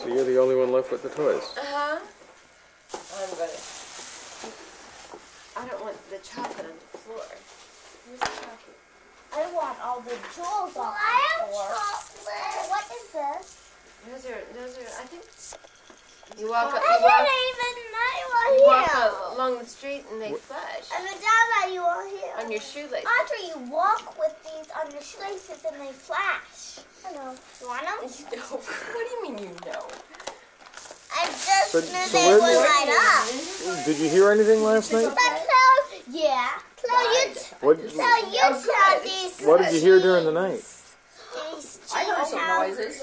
So you're the only one left with the toys. Uh huh. I'm gonna. I don't want the chocolate on the floor. Where's the chocolate? I want all the jewels Well, off I the have floor. chocolate. What is this? Those are those are. I think you walk up, I walk, didn't even know you you were walk here. a- along the street and they flash And the dad that you are here. on your shoelace. Audrey, you walk with these on your shoelaces and they flash. I know. You want them? You know? What do you mean you know? I just So- knew so they where would did- light up. Did you hear anything last night? But Chloe, yeah. Chloe, you, What Chloe, you Oh, saw good. these. What did you hear during the night? These I heard some noises.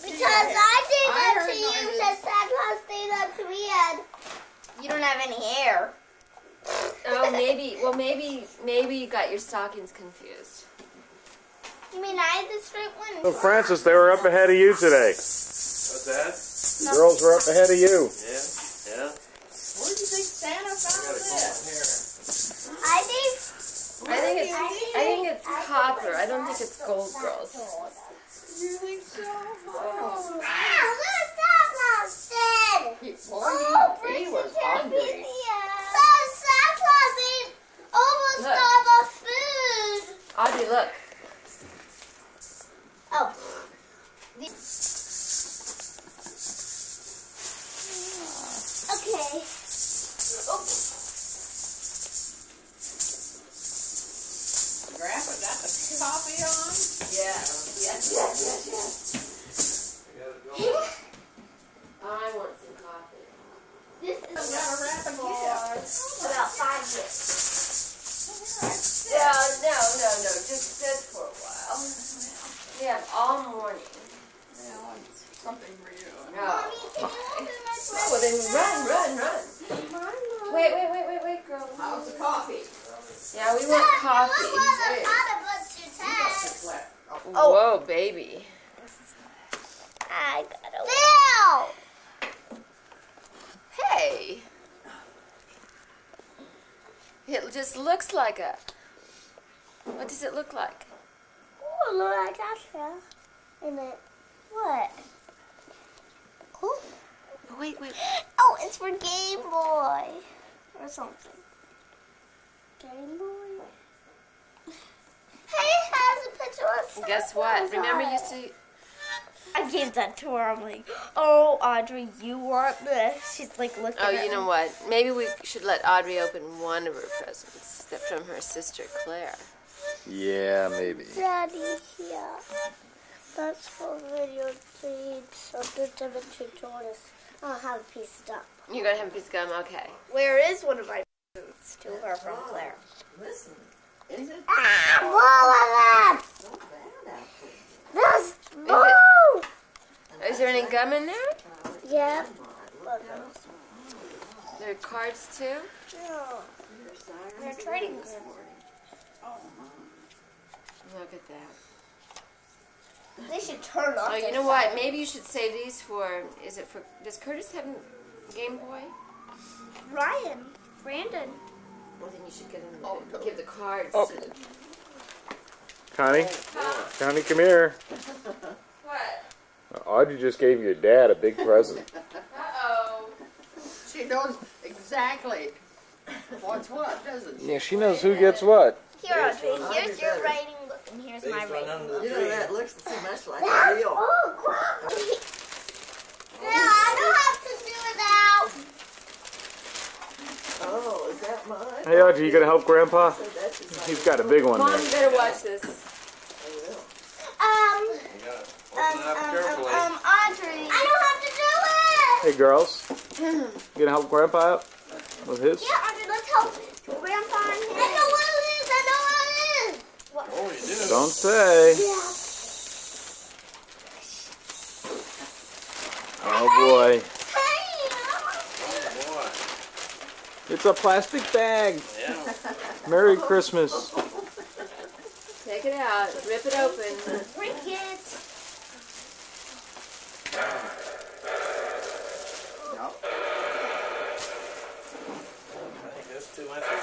Because I did I that heard you, said Santa Claus did that to me, and you don't have any hair. Oh, maybe. Well, maybe maybe you got your stockings confused. You mean I had the straight one? Oh, Francis, they were up ahead of you today. What's that? The girls were up ahead of you. Yeah, yeah. Where do you think Santa found this? I think. I think it's I think it's copper. I don't think it's gold girls. You think so? Oh. Ah, look, Santa Claus dead. He, Oh, boy, he, he was hungry. Olivia. Look, Santa Claus ate almost Look. all the food. Audrey, look. Oh. Okay. Grandpa got the coffee on. Yeah. Yes. Yes. Yes. Yes. I want some coffee. This We is got a wrap and get. about five years. Yeah. No. No. No. Just sit for a while. We have all morning. Well, it's something for you. No. Mommy, can you open my? Well, then run, run, run. Wait, wait, wait, wait, wait, girl. How's the coffee? Yeah, we want coffee. Look, Anna, what's your tag? Oh. Whoa, baby. I got a Bill! Hey. It just looks like a. What does it look like? Oh, look, I got you. Wait a. What? Cool. Wait, wait. Oh, it's for Game Boy. Or something. Game Boy? Hey, it has a picture of Guess what? Remember, you it. Used to. I gave that to her. I'm like, oh, Audrey, you want this? She's like looking Oh, at you know me. what? Maybe we should let Audrey open one of her presents that from her sister Claire. Yeah, maybe. Daddy here. That's for video feeds of the Dimitri Jonas. I'll have a piece of duck. You're gonna have a piece of gum, okay? Where is one of my presents to her from Claire? Listen, is it Ah, more of that! so bad out There's it- more! Is there any gum in there? Yeah. There are cards too. They're trading cards. Look at that. They should turn off. Oh, you know what? Maybe you should save these for. Is it for? Does Curtis have a Game Boy? Ryan, Brandon. Well, then you should give him. Oh, The, give the cards Oh. to. Connie, Connie, come here. What? Audrey just gave your dad a big present. Uh oh. She knows exactly what's what, doesn't she? Yeah, she knows who gets what. Here, Audrey. Here's your writing book, and here's my writing. under the You know, that looks too much like a real. Oh, crap. Yeah, I don't have to do it now. Oh, is that mine? Hey, Audrey, you gonna help Grandpa? So that's just like He's got a big one Mom, you better watch this. I will. Um, You gotta um, open it up um, carefully. um, um, Audrey. I don't have to do it. Hey, girls, you gonna help Grandpa out with his? Yeah, Audrey, let's help Grandpa and him. I know what it is. I know what it is. Oh, you do? Don't say. Yeah. Oh boy, Hey, Oh, boy. it's a plastic bag. Yeah. Merry Christmas. Take it out. Rip it open. Drink it.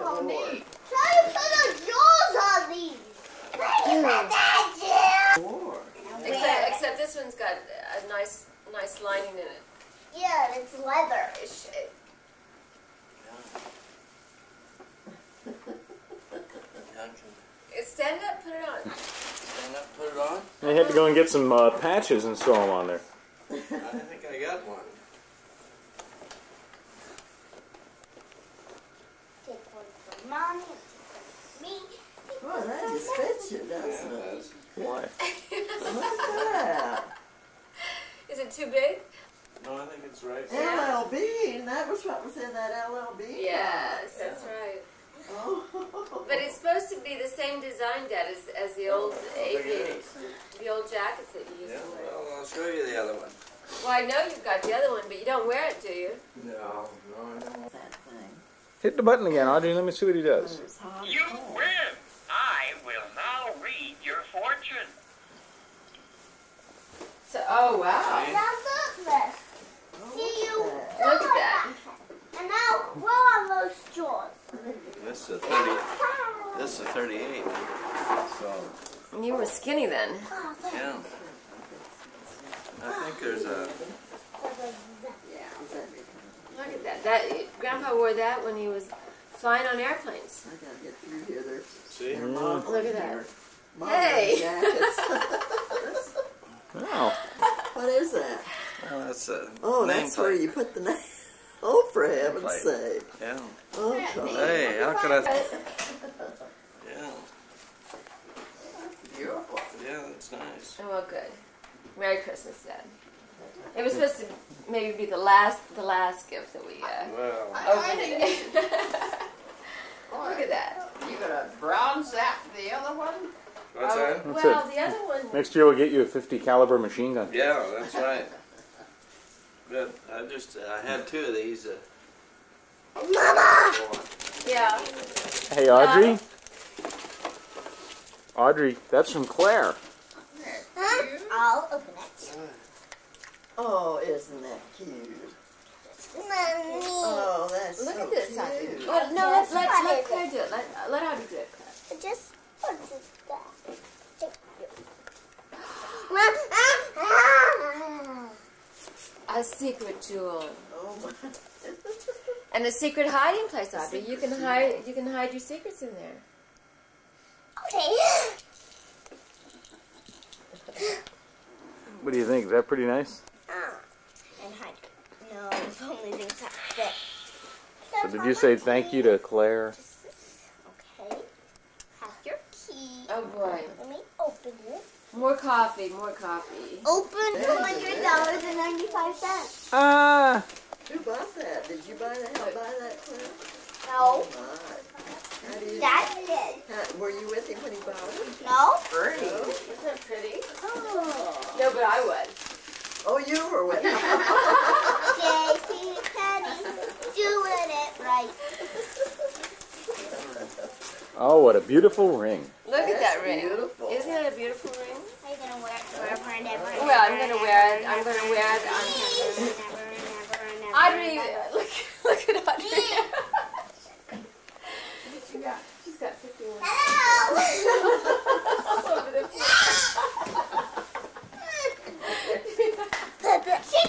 Oh, war. neat. Try to put a jaws on these. Try to put that War. Except, except this one's got a nice nice lining in it. Yeah, it's leather. It's, it I stand up, put it on. stand up, put it on. They had to go and get some uh, patches and sew them on there. I think I got one. Take one for mommy. Take me. take Boy, one that just fits you, doesn't Yeah, it? that's- Why? Look at that. Is it too big? No, I think it's right. Yeah. LLB, and that was what was in that LLB Yes, box. that's right. Oh. But it's supposed to be the same design, Dad, as, as the old oh, I think it aviators, the old jackets that you used Yeah, to wear. well, I'll show you the other one. Well, I know you've got the other one, but you don't wear it, do you? No, no, I don't. That thing. Hit the button again, Audrey. Let me see what he does. You win. I will now read your fortune. So, oh wow. Now look this. See you. Look at that. And now, where are those jaws? This is a 30. This is a 38. So, And you were skinny then. Oh, yeah. I think there's a. Look at that. That Grandpa wore that when he was flying on airplanes. I gotta get through here. There's See? your mm. mom. Look at that. Mom Hey. jackets. Oh, what is that? Well, that's a. Oh, that's where you put the name. Oh, for heaven's Plate. sake. Yeah. Oh, God. Hey, how could I? Yeah. Beautiful. Yeah, that's nice. Oh, well, good. Merry Christmas, Dad. It was supposed to maybe be the last, the last gift that we uh, Well, opened today. Look at that. You gonna bronze that the other one? what's Oh, that? That's well, the other one. next year we'll get you a 50 caliber machine gun. Yeah, that's right. Good. I just I had two of these. Uh, Mama. Yeah. Hey, Audrey. Audrey, that's from Claire. Huh? I'll open it. Oh, isn't that cute? Mommy. Oh, that's Look so at this, cute. Audrey. Well, no, let, let, What let is Claire do it. Let, let Audrey do it. Claire. Just what is that? Thank you. A secret jewel. Oh, my. And a secret hiding place, Audrey. You can hide. You can hide your secrets in there. Okay. What do you think? Is that pretty nice? And. No, it's only things that fit. So did you say thank you to Claire? Okay. Have your key. Oh boy. Let me open it. More coffee. More coffee. Open two hundred dollars and ninety five cents. Ah, Who bought that? Did you buy that? Help buy that, Claire? No, My. How you, Dad did. how, were you with him when he bought it? No. Pretty. Isn't that pretty? Oh. No, but I was. Oh, you were with him. Oh, what a beautiful ring. Look That's at that ring. Beautiful. Isn't it a beautiful ring? Are you going to wear it forever and ever? Well, I'm going to wear it. I'm going to wear it on camera. Audrey, look, look at Audrey. she got, she's got 51. Hello!